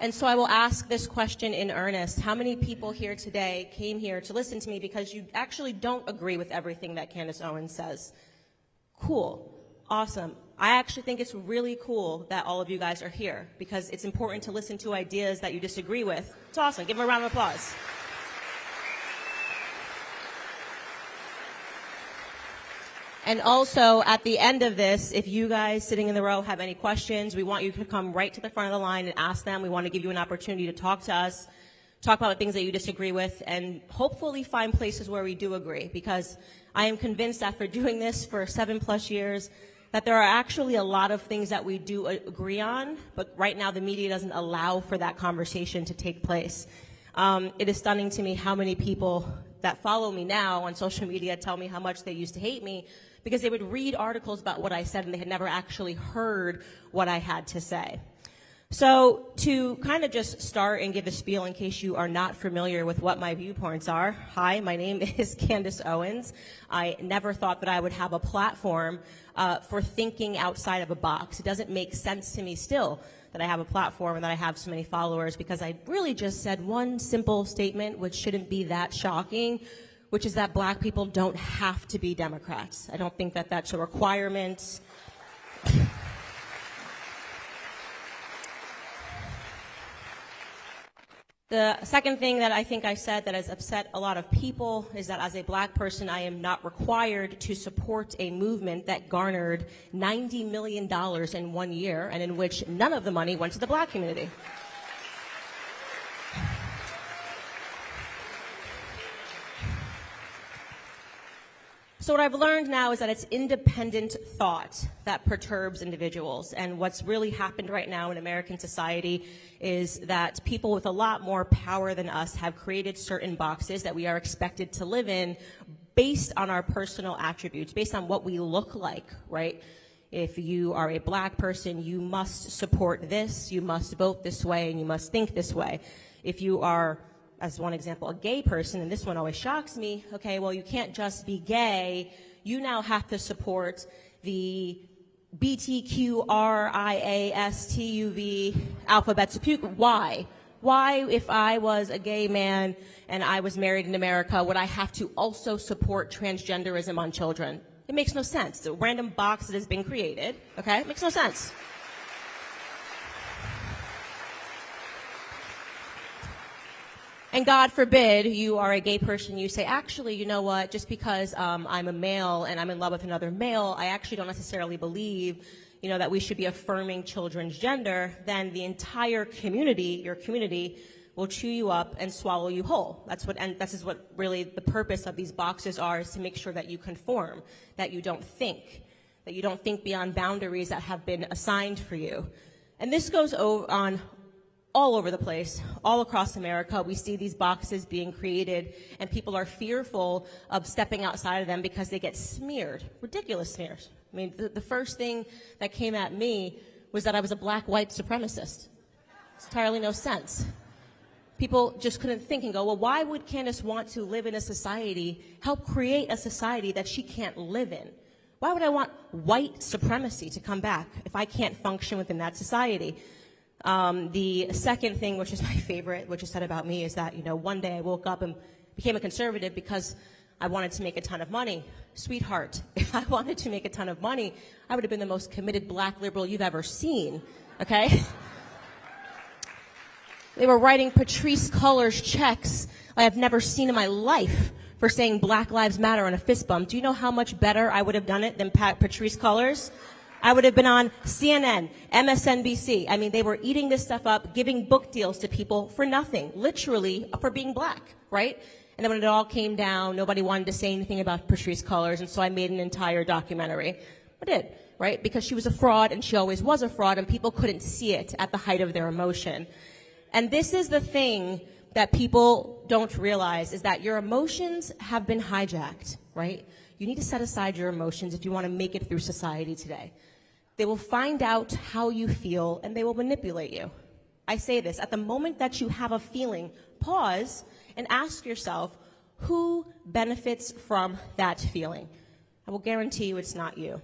And so I will ask this question in earnest. How many people here today came here to listen to me because you actually don't agree with everything that Candace Owens says? Cool. Awesome. I actually think it's really cool that all of you guys are here because it's important to listen to ideas that you disagree with. It's awesome. Give them a round of applause. And also, at the end of this, if you guys sitting in the row have any questions, we want you to come right to the front of the line and ask them. We want to give you an opportunity to talk to us, talk about the things that you disagree with, and hopefully find places where we do agree. Because I am convinced after doing this for seven plus years that there are actually a lot of things that we do agree on, but right now the media doesn't allow for that conversation to take place. Um, it is stunning to me how many people that follow me now on social media tell me how much they used to hate me because they would read articles about what I said and they had never actually heard what I had to say. So to kind of just start and give a spiel in case you are not familiar with what my viewpoints are. Hi, my name is Candace Owens. I never thought that I would have a platform uh, for thinking outside of a box. It doesn't make sense to me still that I have a platform and that I have so many followers because I really just said one simple statement, which shouldn't be that shocking, which is that black people don't have to be Democrats. I don't think that that's a requirement. The second thing that I think I said that has upset a lot of people is that as a black person, I am not required to support a movement that garnered $90 million in one year and in which none of the money went to the black community. So what I've learned now is that it's independent thought that perturbs individuals. And what's really happened right now in American society is that people with a lot more power than us have created certain boxes that we are expected to live in based on our personal attributes, based on what we look like, right? If you are a black person, you must support this, you must vote this way, and you must think this way. If you are as one example, a gay person, and this one always shocks me, okay, well, you can't just be gay. You now have to support the BTQRIASTUV alphabet soup. Why? Why, if I was a gay man and I was married in America, would I have to also support transgenderism on children? It makes no sense. It's a random box that has been created, okay? It makes no sense. And God forbid you are a gay person, you say, actually, you know what, just because um, I'm a male and I'm in love with another male, I actually don't necessarily believe, you know, that we should be affirming children's gender, then the entire community, your community, will chew you up and swallow you whole. That's what, and this is what really the purpose of these boxes are, is to make sure that you conform, that you don't think, that you don't think beyond boundaries that have been assigned for you. And this goes over on all over the place, all across America. We see these boxes being created, and people are fearful of stepping outside of them because they get smeared, ridiculous smears. I mean, the, the first thing that came at me was that I was a black white supremacist. It's entirely no sense. People just couldn't think and go, well, why would Candace want to live in a society, help create a society that she can't live in? Why would I want white supremacy to come back if I can't function within that society? Um, the second thing, which is my favorite, which is said about me, is that, you know, one day I woke up and became a conservative because I wanted to make a ton of money. Sweetheart, if I wanted to make a ton of money, I would have been the most committed black liberal you've ever seen, okay? they were writing Patrisse Cullors checks I have never seen in my life for saying Black Lives Matter on a fist bump. Do you know how much better I would have done it than Pat Patrisse Cullors? I would have been on CNN, MSNBC. I mean, they were eating this stuff up, giving book deals to people for nothing, literally for being black, right? And then when it all came down, nobody wanted to say anything about Patrisse Cullors, and so I made an entire documentary. I did, right? Because she was a fraud, and she always was a fraud, and people couldn't see it at the height of their emotion. And this is the thing that people don't realize, is that your emotions have been hijacked, right? You need to set aside your emotions if you want to make it through society today. They will find out how you feel and they will manipulate you. I say this at the moment that you have a feeling, pause and ask yourself who benefits from that feeling. I will guarantee you it's not you.